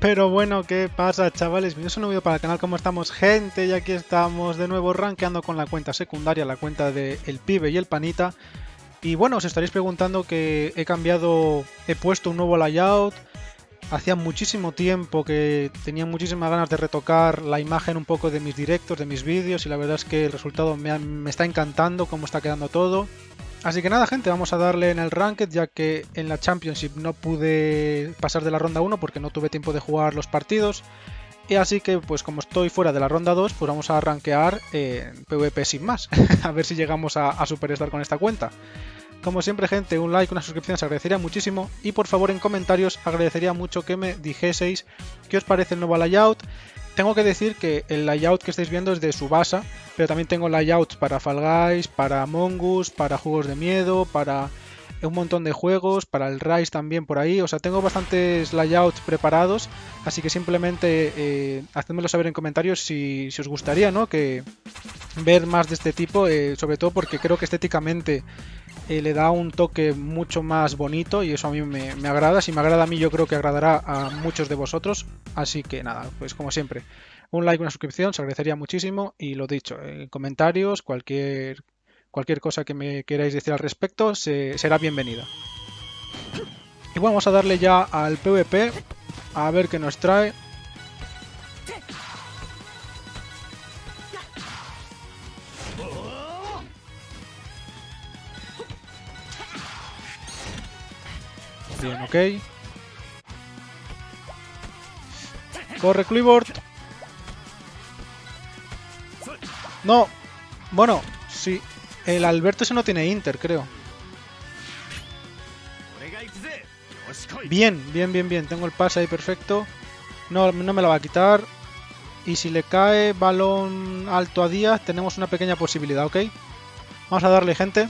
Pero bueno, ¿qué pasa, chavales? Bienvenidos a un nuevo para el canal. ¿Cómo estamos, gente? Y aquí estamos de nuevo rankeando con la cuenta secundaria, la cuenta de El Pibe y El Panita. Y bueno, os estaréis preguntando que he cambiado, he puesto un nuevo layout. Hacía muchísimo tiempo que tenía muchísimas ganas de retocar la imagen un poco de mis directos, de mis vídeos. Y la verdad es que el resultado me, me está encantando cómo está quedando todo. Así que nada, gente, vamos a darle en el Ranked, ya que en la Championship no pude pasar de la ronda 1 porque no tuve tiempo de jugar los partidos. Y así que, pues como estoy fuera de la ronda 2, pues vamos a rankear PvP sin más. a ver si llegamos a, a Superstar con esta cuenta. Como siempre, gente, un like, una suscripción se agradecería muchísimo. Y por favor, en comentarios agradecería mucho que me dijeseis qué os parece el nuevo layout. Tengo que decir que el layout que estáis viendo es de Subasa, pero también tengo layouts para Fall Guys, para Among Us, para juegos de miedo, para un montón de juegos, para el Rise también por ahí. O sea, tengo bastantes layouts preparados, así que simplemente eh, hacedmelo saber en comentarios si, si os gustaría, ¿no? Que ver más de este tipo, eh, sobre todo porque creo que estéticamente eh, le da un toque mucho más bonito y eso a mí me, agrada. Si me agrada a mí, yo creo que agradará a muchos de vosotros. Así que nada, pues como siempre, un like, una suscripción, se agradecería muchísimo. Y lo dicho, en comentarios, cualquier, cualquier cosa que me queráis decir al respecto, se- será bienvenida. Y bueno, vamos a darle ya al PvP, a ver qué nos trae. Bien, ok. Corre, Clivord. No. Bueno, sí. El Alberto ese no tiene Inter, creo. Bien, bien, bien, bien. Tengo el pase ahí perfecto. No, no me lo va a quitar. Y si le cae balón alto a Díaz, tenemos una pequeña posibilidad, ¿ok? Vamos a darle, gente.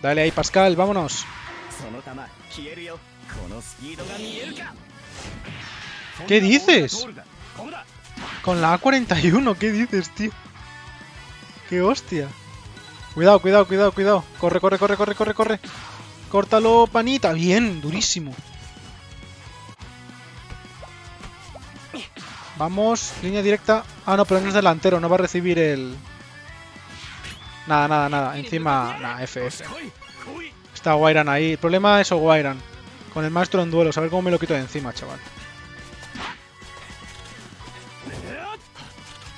Dale ahí, Pascal, vámonos. ¿Qué dices? Con la A41, ¿qué dices, tío? ¡Qué hostia! Cuidado, cuidado, cuidado, cuidado. Corre, corre, corre, corre, corre, corre. Córtalo, panita. Bien, durísimo. Vamos, línea directa. Ah, no, pero no es delantero, no va a recibir el... Nada, nada, nada. Encima, nada, FF. Está Wairan ahí. El problema es Wairan. Con el maestro en duelo. A ver cómo me lo quito de encima, chaval.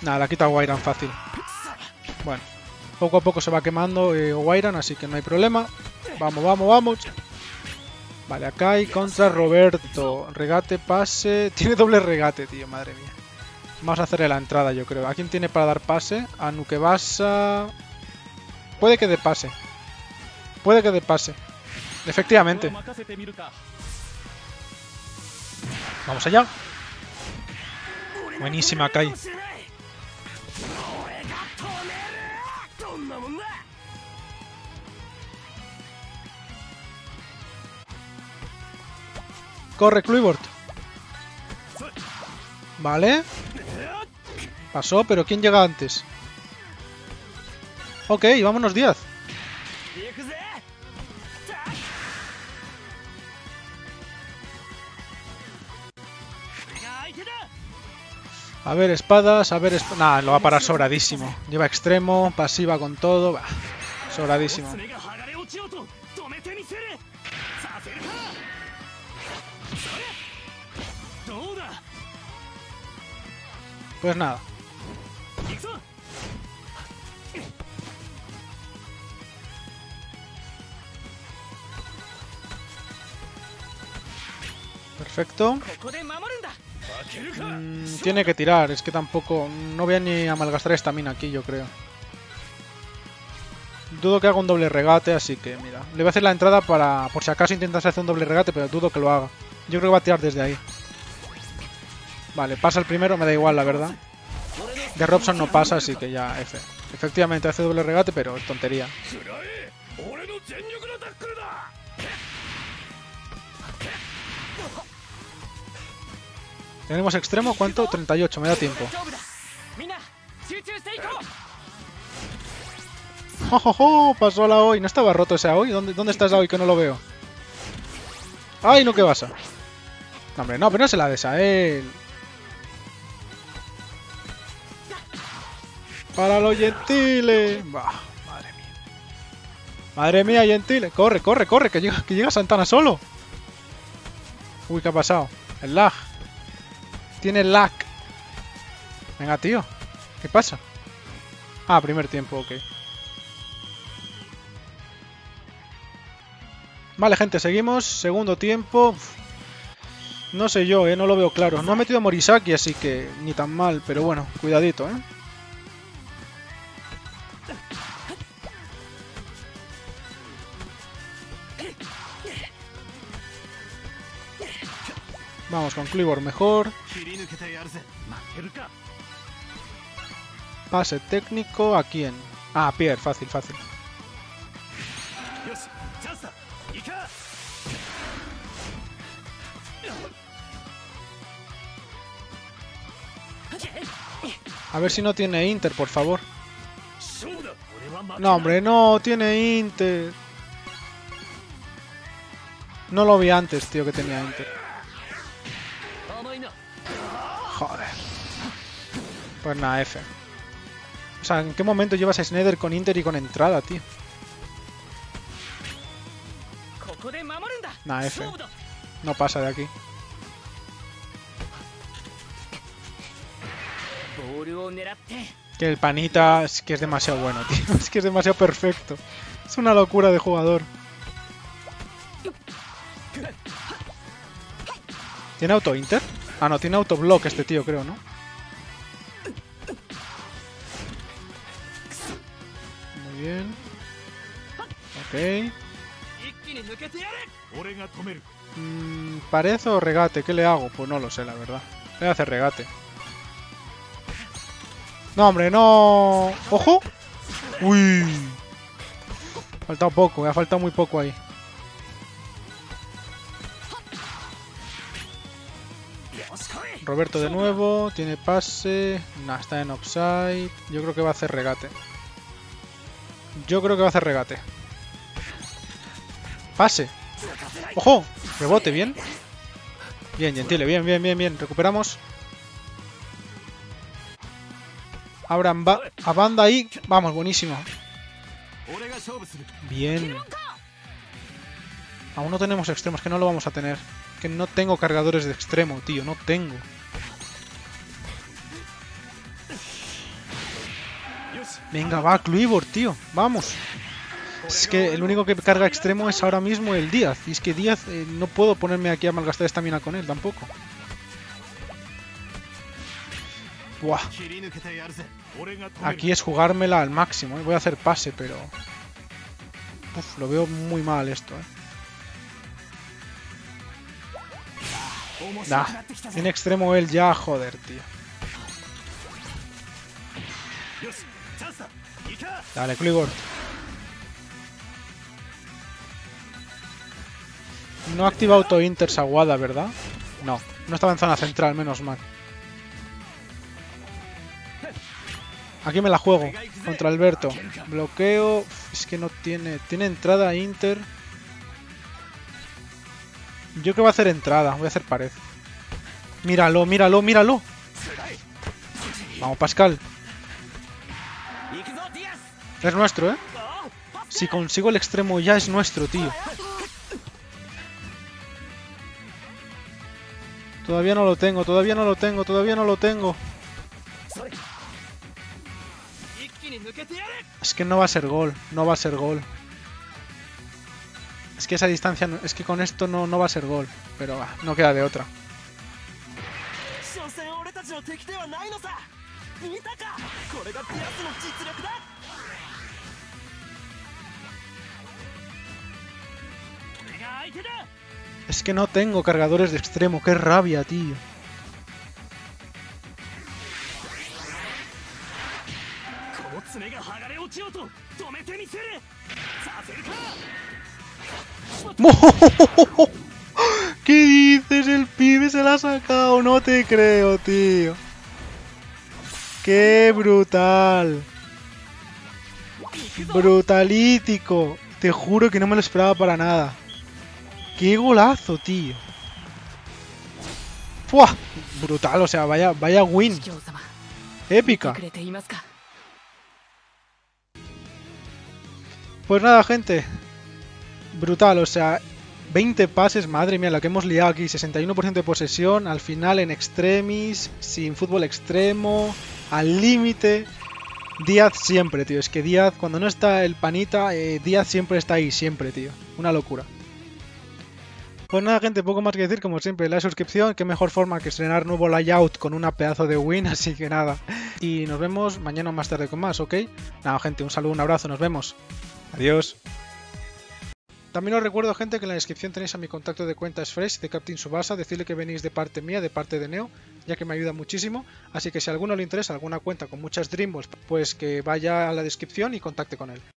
Nada, la quita Wairan fácil. Bueno. Poco a poco se va quemando eh, así que no hay problema. Vamos, vamos, vamos. Vale, acá hay contra Roberto. Regate, pase. Tiene doble regate, tío, madre mía. Vamos a hacerle la entrada, yo creo. ¿A quién tiene para dar pase? A Nukebasa. Puede que de pase. Puede que de pase. Efectivamente. Vamos allá. Buenísima, Kai. Corre, Kluivert. Vale. Pasó, pero ¿quién llega antes? Ok, vámonos 10. A ver, espadas, a ver... Esp nah, lo va a parar sobradísimo. Lleva extremo, pasiva con todo... Sobradísimo. Pues nada. Perfecto. Mm, tiene que tirar, es que tampoco... No voy a ni a malgastar esta mina aquí, yo creo. Dudo que haga un doble regate, así que mira. Le voy a hacer la entrada para... Por si acaso intentas hacer un doble regate, pero dudo que lo haga. Yo creo que va a tirar desde ahí. Vale, pasa el primero, me da igual, la verdad. De Robson no pasa, así que ya F. Efectivamente, hace doble regate, pero es tontería. Tenemos extremo, ¿cuánto? 38, me da tiempo. ¡Jo! Pasó la hoy. ¿No estaba roto ese hoy? ¿Dónde, ¿Dónde estás hoy que no lo veo? ¡Ay, no, qué pasa! Hombre, no, pero no se la des a él. ¡Para los gentiles! Bah, madre mía. ¡Madre mía, gentiles! ¡Corre, corre, corre! Que llega, que llega Santana solo. Uy, ¿qué ha pasado? El lag. Tiene lag. Venga, tío. ¿Qué pasa? Ah, primer tiempo, ok. Vale, gente, seguimos. Segundo tiempo. No sé yo, eh, no lo veo claro. No ha metido a Morisaki, así que ni tan mal, pero bueno, cuidadito, eh. Vamos con Clibor mejor. Pase técnico, ¿a quién? Ah, Pierre, fácil, fácil. A ver si no tiene Inter, por favor. No, hombre, no, tiene Inter. No lo vi antes, tío, que tenía Inter. Pues nada, F. O sea, ¿en qué momento llevas a Snyder con Inter y con entrada, tío? Nah, F. No pasa de aquí. Que el panita es que es demasiado bueno, tío. Es que es demasiado perfecto. Es una locura de jugador. ¿Tiene auto-inter? Ah, no, tiene autoblock este tío, creo, ¿no? bien. Ok. Mm, o regate? ¿Qué le hago? Pues no lo sé, la verdad. Le voy a hacer regate. No, hombre, no. ¡Ojo! ¡Uy! Falta poco, me ha faltado muy poco ahí. Roberto de nuevo, tiene pase, nah, está en offside. Yo creo que va a hacer regate. Yo creo que va a hacer regate. Pase. ¡Ojo! Rebote, bien. Bien, Gentile, bien, bien, bien, bien. Recuperamos. Abran a banda ahí. Vamos, buenísimo. Bien. Aún no tenemos extremos, que no lo vamos a tener. Que no tengo cargadores de extremo, tío. No tengo. Venga, va, Cluivor, tío. Vamos. Es que el único que carga extremo es ahora mismo el Díaz. Y es que Díaz eh, no puedo ponerme aquí a malgastar estamina con él tampoco. Buah. Aquí es jugármela al máximo. Eh. Voy a hacer pase, pero... Uf, lo veo muy mal esto, ¿eh? Nah, en extremo él ya, joder, tío. Dale, Cluivor. No activa auto Inter Saguada, ¿verdad? No, no estaba en zona central, menos mal. Aquí me la juego contra Alberto. Bloqueo. Es que no tiene. Tiene entrada Inter. Yo que va a hacer entrada. Voy a hacer pared. Míralo, míralo, míralo. Vamos, Pascal. Es nuestro, ¿eh? Si consigo el extremo ya es nuestro, tío. Todavía no lo tengo, todavía no lo tengo, todavía no lo tengo. Es que no va a ser gol, no va a ser gol. Es que esa distancia, no, es que con esto no, no va a ser gol, pero ah, no queda de otra. Es que no tengo cargadores de extremo, qué rabia, tío. ¿Qué dices? El pibe se la ha sacado. No te creo, tío. ¡Qué brutal! Brutalítico. Te juro que no me lo esperaba para nada. ¡Qué golazo, tío! ¡Fua! Brutal, o sea, vaya, vaya win. Épica. Pues nada, gente. Brutal, o sea, 20 pases, madre mía, la que hemos liado aquí. 61% de posesión, al final en extremis, sin fútbol extremo, al límite. Díaz siempre, tío. Es que Díaz, cuando no está el panita, eh, Díaz siempre está ahí, siempre, tío. Una locura. Pues nada, gente, poco más que decir, como siempre, la suscripción, qué mejor forma que estrenar nuevo layout con una pedazo de win, así que nada. Y nos vemos mañana más tarde con más, ¿ok? Nada, gente, un saludo, un abrazo, nos vemos. Adiós. También os recuerdo, gente, que en la descripción tenéis a mi contacto de cuentas Fresh de Captain Subasa. Decirle que venís de parte mía, de parte de Neo, ya que me ayuda muchísimo. Así que si a alguno le interesa alguna cuenta con muchas Dream Balls, pues que vaya a la descripción y contacte con él.